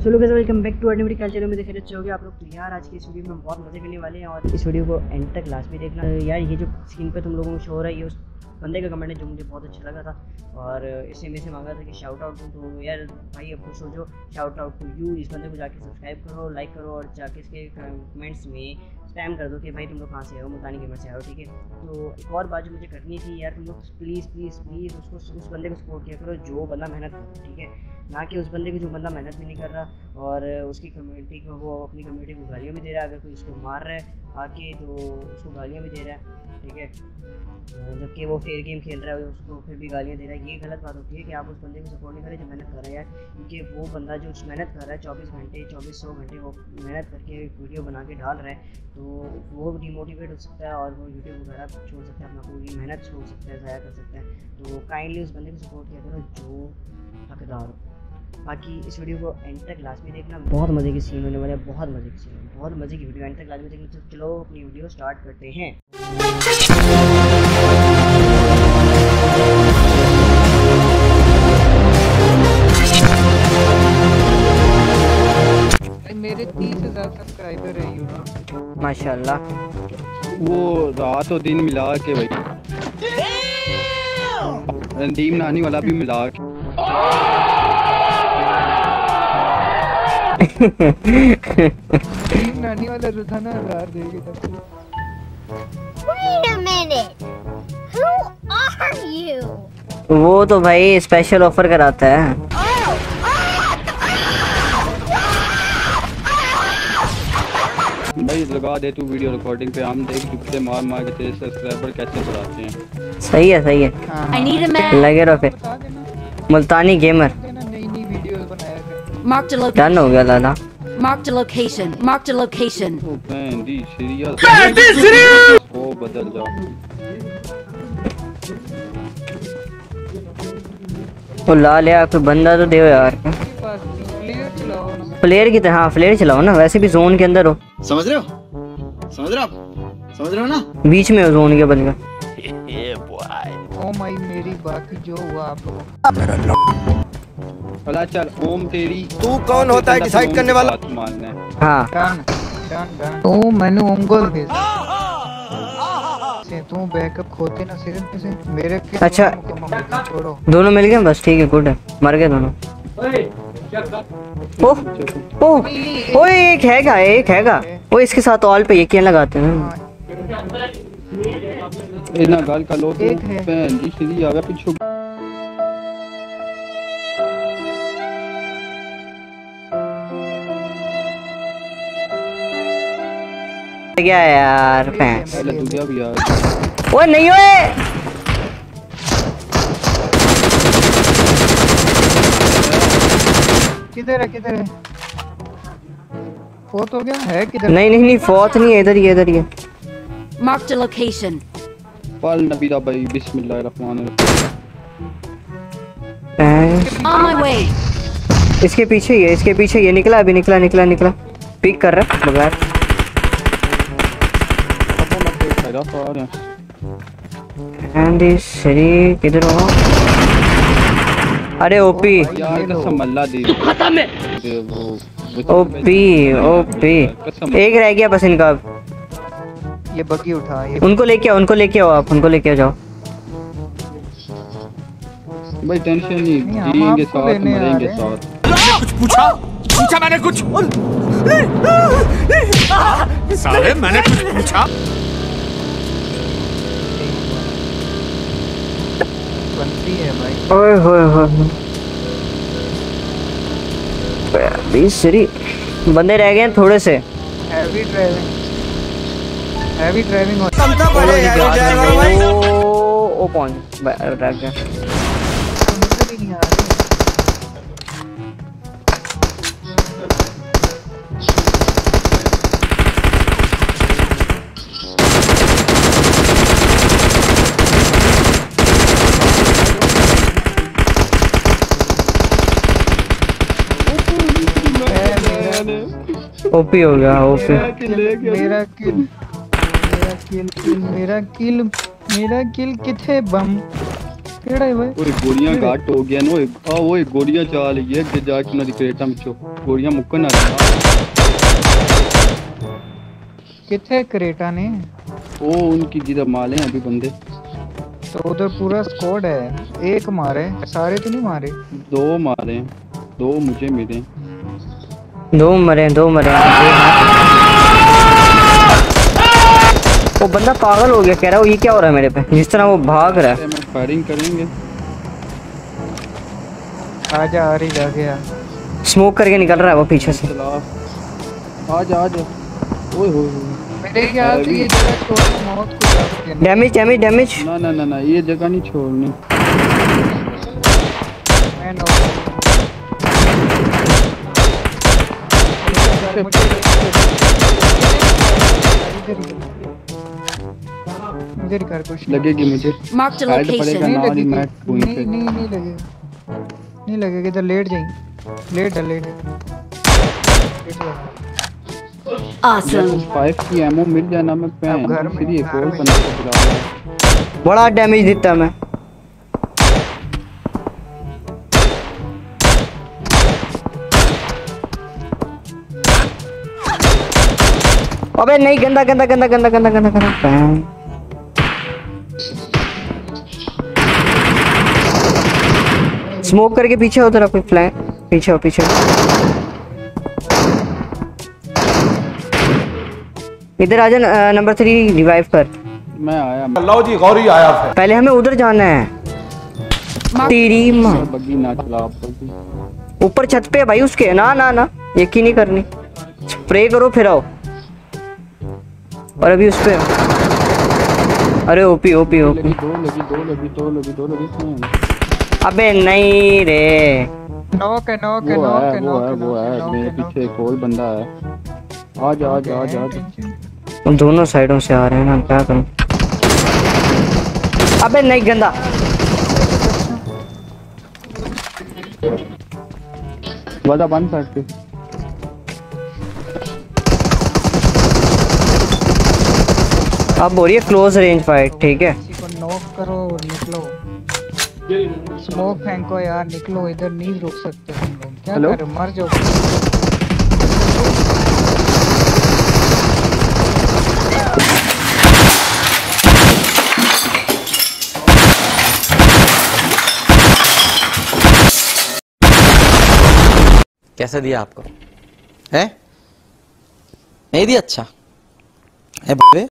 चलो लोग welcome back to ordinary culture में देखे अच्छे हो आप लोग तो यार आज की इस वीडियो में हम बहुत मज़े करने वाले हैं और इस वीडियो को एंड तक लास्ट में देखना। यार, ये जो स्क्रीन पे तुम लोगों को शो हो रहा है, ये उस बंदे का कमेंट है जो मुझे बहुत अच्छा लगा था। और इसने मेरे से मांगा था कि शाउट आउट दूँ तो यार भाई, अब खुश हो जो शाउट आउट टू यू इस बंदे को जाके सब्सक्राइब करो लाइक करो और जाके इसके कमेंट्स में स्पैम कर दो कि भाई तुम लोग कहाँ से आओ मुल्तानी गेमर से आओ ठीक है? तो एक और बात जो मुझे करनी थी यार, तुम लोग प्लीज़ प्लीज़ प्लीज़ उसको, उस बंदे को सपोर्ट किया करो जो बंदा मेहनत करता ठीक है? ना कि उस बंदे को जो बंदा मेहनत भी नहीं कर रहा और उसकी कम्युनिटी को वो अपनी कम्युनिटी को गालियाँ भी दे रहा है, अगर कोई उसको मार रहा है आके तो उसको गालियाँ भी दे रहा है, ठीक है? जबकि वो फेयर गेम खेल रहा है, उसको फिर भी गालियाँ दे रहा है, ये गलत बात होती है कि आप उस बंदे को सपोर्ट नहीं करें जो मेहनत कर रहा है यार, क्योंकि वो बंदा जो मेहनत कर रहा है, चौबीस घंटे, चौबीस सौ घंटे वो मेहनत करके वीडियो बना के डाल रहा है तो वो डिमोटिवेट हो सकता है और वो यूट्यूब वगैरह छोड़ सकता है, अपना पूरी मेहनत छोड़ सकता है, ज़ाया कर सकता है। तो काइंडली उस बंदे को सपोर्ट किया करो जो हकदार हो। बाकी इस वीडियो को एंड तक लास्ट में देखना। बहुत मज़े की सीन होने वाले बहुत मज़े की सीन बहुत मज़े की वीडियो एंड तक लास्ट में देखना। तो चलो अपनी वीडियो स्टार्ट करते हैं। मेरे तीस हज़ार सब्सक्राइबर है यूट्यूब माशाल्लाह। वो रात और दिन मिला के भाई। रणदीप नानी वाला भी मिला के। नानी वाला जो था ना हज़ार देगी तब Wait a minute. Who are you? वो तो भाई स्पेशल ऑफ़र कराता है। भाई लगा दे तू वीडियो रिकॉर्डिंग पे। हम देख चुके मार मार के तेरे सब्सक्राइबर कैसे बढ़ाते हैं। सही है सही है। हाँ I need a man. लगे रहो फिर। मुल्तानी गेमर देना नई नई वीडियोस बनाया कर। Marked a डन हो गया लाला Marked a location. Marked a location. ओ बहन दी सीरियस ओ बदल जा वो ला लिया कोई बंदा तो दे यार। प्लेयर की तरह हाँ प्लेयर चलाओ ना वैसे भी जोन के अंदर हो। समझ रहे हो? समझ रहे हो समझ रहे हो ना? बीच में हो जोन के बन गया ओ माई मेरी बाकी जो हुआ आप लोगों अला चल ओम तेरी। तू कौन होता है डिसाइड करने वाला? बात मानना है। हाँ। Done done done. ओ मैंने ओमगोल भेज तू बैकअप खोते ना सिर्फ़ से मेरे के अच्छा। दोनों मिल गए बस ठीक है गुड है। मर गए दोनों। ओह ओह ओए एक हैगा एक हैगा। वो इसके साथ ऑल पे यकीन लगाते हैं। इतना गाल का लो एक है। बहन सीधी आ गया पीछे। क्या यार पहले यार। ओए नहीं ओए! किधर है किधर है? वो तो क्या है किधर? नहीं नहीं नहीं फोर्थ नहीं है इधर ही इधर ही है। Marked a location. पल नबी दा भाई बिस्मिल्लाह रहमान फैंस On my way. इसके पीछे ही है इसके पीछे ये निकला अभी निकला निकला निकला। पिक कर रहा है बगैर। एंड इस शरी किधर हो? अरे ओपी यार कसम अल्लाह दी। खत्म है। ओपी ओपी एक रह गया बस इनका अब। ये बग्गी उठा ये उनको लेके आओ उनको लेके आओ आप उनको लेके जाओ। भाई टेंशन नहीं। जिएँगे आपको साथ लेने आ मरेंगे रहे हैं। साथ। है भाई ओए होए होए बीस सीरी बंदे रह गए हैं थोड़े से। हैवी ड्राइविंग हैवी ड्राइविंग हो। ओ ओ पहुँच। रह गया। ओपी हो गया ओपी। मेरा किल मेरा किल। मेरा किल मेरा किल किथे बम? केड़ा है भाई? और गोलियाँ काट हो गया नो आ वो एक गोलियाँ चला ये है जा के ना क्रेटा में मिचो गोलियाँ मुक्कन ना रहा किथे क्रेटा ने? ओ उनकी जिधर माल है अभी बंदे। तो उधर पूरा स्क्वाड है। एक मारे सारे तो नहीं मारे? दो मारे दो मुझे मिले दो मरे दो मरे। हैं। वो बंदा पागल हो गया कह रहा है ये क्या हो रहा है मेरे पे? जिस तरह वो भाग रहा है। फायरिंग करेंगे। आजा आ रही जा गया। स्मोक करके निकल रहा है वो पीछे से। आ जा आ जा ओए होए मेरे ख्याल से ये जगह छोड़ मौत को डैमेज डैमेज डैमेज ना ना ना ना ये जगह नहीं छोड़नी। मैं इधर कर कुछ लगेगी मुझे। Marked a Hide पड़ेगा location. ना नहीं लगेगी। नहीं नहीं नहीं लगेगा। नहीं लगेगा इधर लेट जाएँगे। लेट है लेट है। Awesome. फाइव की एमओ मिल जाए ना मैं में- फिर एक और बना के बड़ा डैमेज देता मैं। अबे नहीं गंदा गंदा गंदा गंदा गंदा गंदा गंदा। पैन। स्मोक करके पीछे हो तेरा कोई फ्लैंक पीछे हो पीछे इधर आजा नंबर थ्री रिवाइव कर। मैं आया। लो जी गौरी आया फिर पहले हमें उधर जाना है। तेरी माँ। ऊपर छत पे है भाई उसके। ना ना ना। यकीन नहीं करनी। स्प्रे करो फिर आओ। और अभी उस पे अरे ओपी ओपी ओपी लगी दो लगी दो लगी दो लगी दो लगी अबे नहीं रे। नॉक है नॉक है वो नॉक है वो नॉक है वो है। नॉक मेरे पीछे एक और बंदा है। आ जा आ जा आ जा आ जा तुम दोनों साइडों से आ रहे हैं ना क्या करूँ? अबे नहीं गंदा। वादा बंद करके अब हो रही है क्लोज रेंज फाइट ठीक है नॉक करो और निकलो। स्मोक फेंको यार निकलो इधर नहीं रुक सकते लोग। क्या? कर मर जाओ कैसे दिया आपको? है? नहीं दिया? अच्छा। है